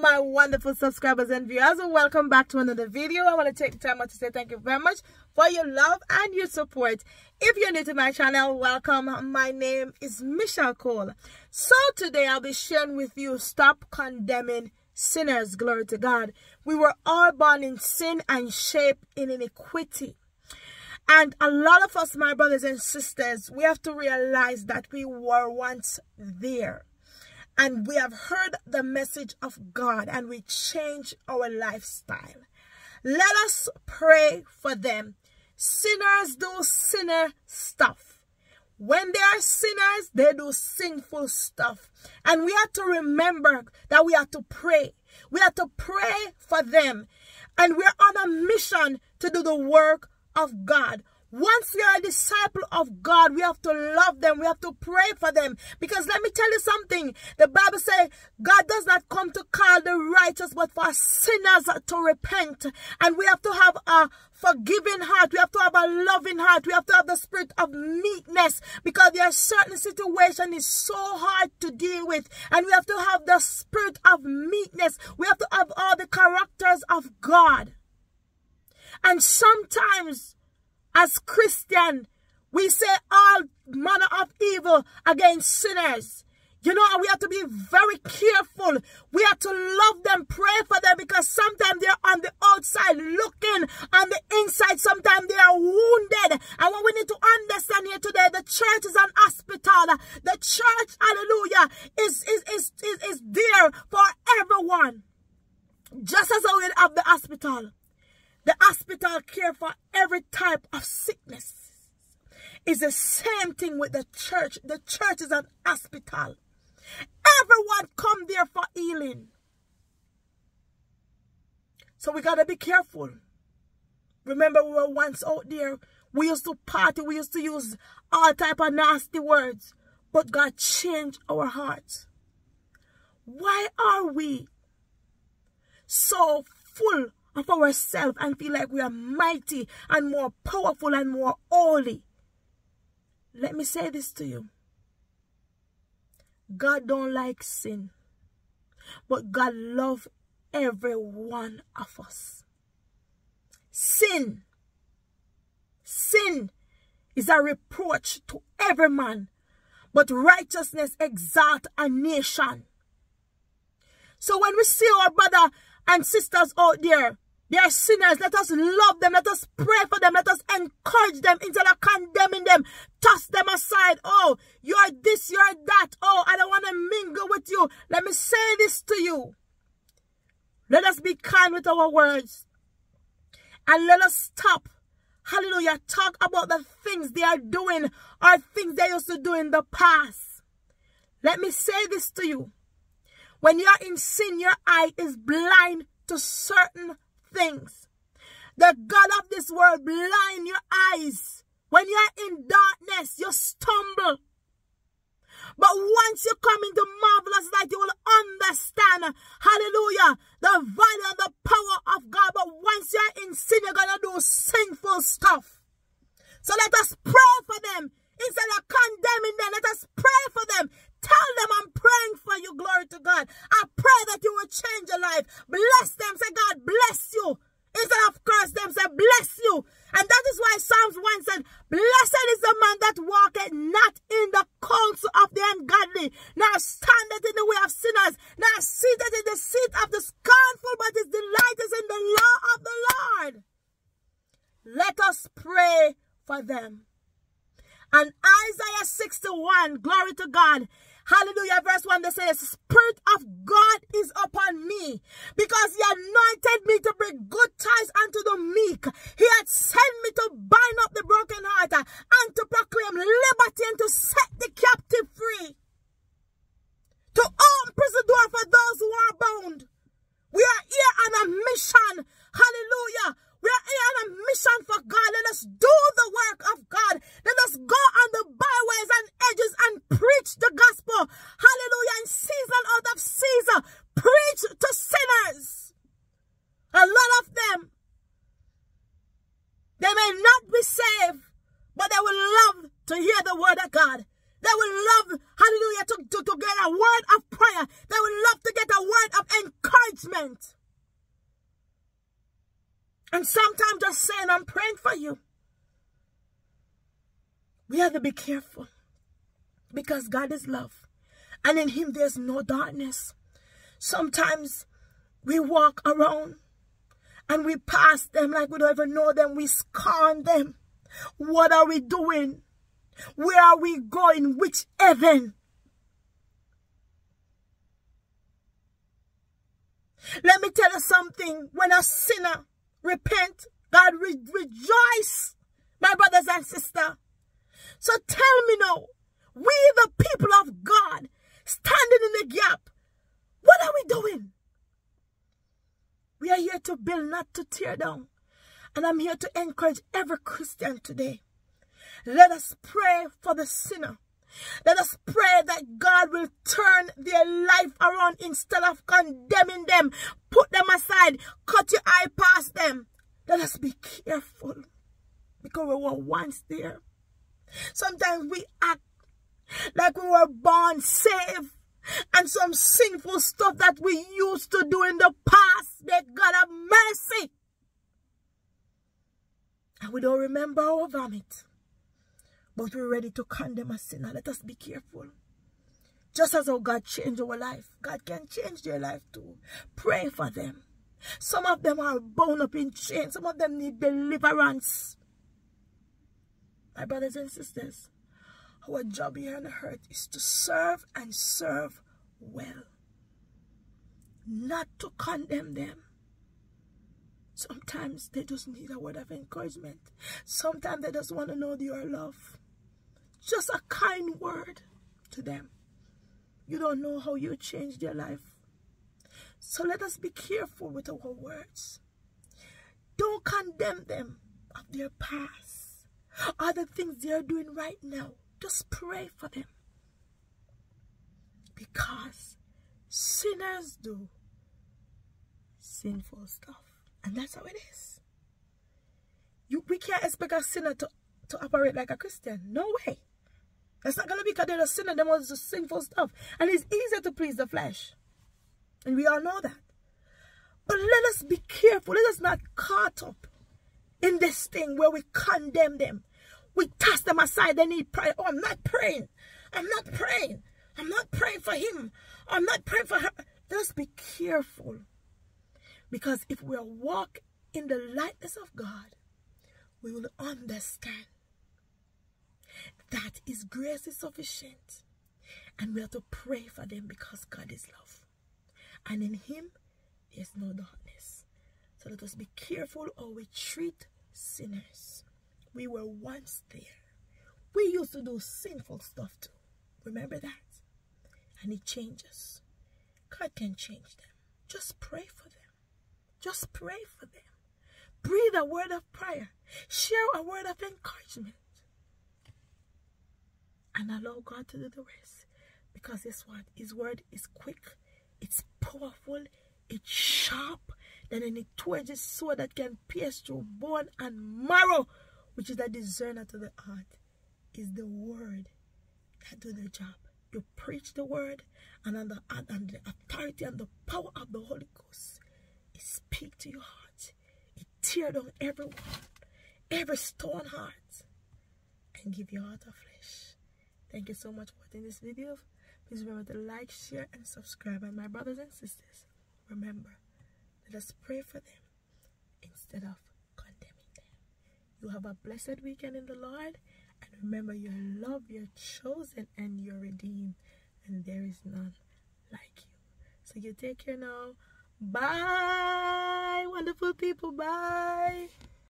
My wonderful subscribers and viewers, and welcome back to another video. I want to take the time out to say thank you very much for your love and your support. If you're new to my channel, welcome. My name is Michelle Cole. So today I'll be sharing with you Stop Condemning Sinners. Glory to God. We were all born in sin and shaped in iniquity. And a lot of us, my brothers and sisters, we have to realize that we were once there and we have heard the message of God and we change our lifestyle. Let us pray for them. Sinners do sinner stuff. When they are sinners, they do sinful stuff. And we have to remember that we have to pray. We have to pray for them. And we're on a mission to do the work of God. Once we are a disciple of God, we have to love them. We have to pray for them. Because let me tell you something. The Bible says God does not come to call the righteous, but for sinners to repent. And we have to have a forgiving heart. We have to have a loving heart. We have to have the spirit of meekness because there are certain situations is so hard to deal with. And we have to have the spirit of meekness. We have to have all the characters of God. And sometimes as Christian, we say all manner of evil against sinners. You know, we have to be very careful. We have to love them, pray for them because sometimes they're on the outside looking on the inside. Sometimes they are wounded. And what we need to understand here today, the church is an hospital. The church, hallelujah, is, is, is, is, is there for everyone. Just as we have the hospital. The hospital care for every type of sickness. It's the same thing with the church. The church is an hospital. Everyone come there for healing. So we got to be careful. Remember we were once out there. We used to party. We used to use all type of nasty words. But God changed our hearts. Why are we so full of ourselves and feel like we are mighty and more powerful and more holy. Let me say this to you. God don't like sin. But God love every one of us. Sin. Sin is a reproach to every man. But righteousness exalt a nation. So when we see our brother and sisters out there they are sinners. Let us love them. Let us pray for them. Let us encourage them instead of condemning them. Toss them aside. Oh, you are this, you are that. Oh, I don't want to mingle with you. Let me say this to you. Let us be kind with our words. And let us stop. Hallelujah. Talk about the things they are doing or things they used to do in the past. Let me say this to you. When you are in sin, your eye is blind to certain things. The God of this world blind your eyes. When you are in darkness, you stumble. But once you come into marvelous light, you will understand, hallelujah, the value and the power of God. But once you're in sin, you're going to do sinful stuff. So let us pray for them. Instead of condemning them, let us pray for them. Tell them I'm praying for you. Glory to God. I pray that you will change your life. Bless them. Say, God, bless you. Instead of curse them, say, bless you. And that is why Psalms 1 said, Blessed is the man that walketh not in the counsel of the ungodly, nor standeth in the way of sinners, nor sitteth in the seat of the scornful, but his delight is in the law of the Lord. Let us pray for them. And Isaiah 61, glory to God, Hallelujah. Verse 1 they say, The Spirit of God is upon me because he anointed me to bring good tidings unto the meek. He had sent me to bind up the broken heart and to proclaim liberty and to set the captive free. To open prison door for those who are bound. We are here on a mission. Hallelujah. We are here on a mission for God. Let us do the work of God. Let us go on the byways and edges and preach the gospel. Hallelujah. In season out of season. Preach to sinners. A lot of them. They may not be saved, but they will love to hear the word of God. They will love, hallelujah, to, to, to get a word of prayer. They will love to get a word of encouragement. And sometimes just saying, I'm praying for you. We have to be careful because God is love. And in him there's no darkness. Sometimes we walk around and we pass them like we don't even know them. We scorn them. What are we doing? Where are we going? Which heaven? Let me tell you something. When a sinner repent, God re rejoice, my brothers and sisters. So tell me now, we the people of God, standing in the gap, what are we doing? We are here to build, not to tear down. And I'm here to encourage every Christian today. Let us pray for the sinner. Let us pray that God will turn their life around instead of condemning them. Put them aside. Cut your eye past them. Let us be careful because we were once there. Sometimes we act like we were born saved and some sinful stuff that we used to do in the past. May God have mercy. And we don't remember our vomit. But we're ready to condemn a sinner. Let us be careful. Just as how God changed our life, God can change their life too. Pray for them. Some of them are bound up in chains. Some of them need deliverance. My brothers and sisters, our job here on earth is to serve and serve well. Not to condemn them. Sometimes they just need a word of encouragement. Sometimes they just want to know your love. Just a kind word to them. You don't know how you change their life. So let us be careful with our words. Don't condemn them of their past or the things they are doing right now. Just pray for them. Because sinners do sinful stuff. And that's how it is. You, we can't expect a sinner to, to operate like a Christian. No way. That's not going to be because they're a sinner. Them was just sinful stuff. And it's easier to please the flesh. And we all know that. But let us be careful. Let us not caught up in this thing where we condemn them. We toss them aside. They need prayer. Oh, I'm not praying. I'm not praying. I'm not praying for him. I'm not praying for her. Let us be careful. Because if we walk in the likeness of God, we will understand that His grace is sufficient. And we have to pray for them because God is love. And in Him, there's no darkness. So let us be careful how we treat sinners. We were once there. We used to do sinful stuff too. Remember that? And it changes. God can change them. Just pray for them. Just pray for them. Breathe a word of prayer. Share a word of encouragement and allow God to do the rest. Because guess what? His word is quick, it's powerful, it's sharp than any two-edged sword that can pierce through bone and marrow, which is the discerner to the heart, is the word that do the job. You preach the word, and on the, authority and the power of the Holy Ghost, it speak to your heart. It tear down every every stone heart, and give your heart a flesh. Thank you so much for watching this video. Please remember to like, share, and subscribe. And my brothers and sisters, remember, let us pray for them instead of condemning them. You have a blessed weekend in the Lord. And remember, you're loved, you're chosen, and you're redeemed. And there is none like you. So you take care now. Bye, wonderful people. Bye.